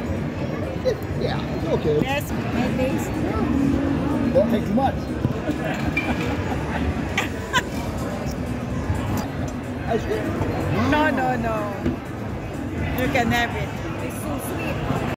good. Yeah, it's okay. Yes, at least. Don't take too much. No, no, no. You can have it.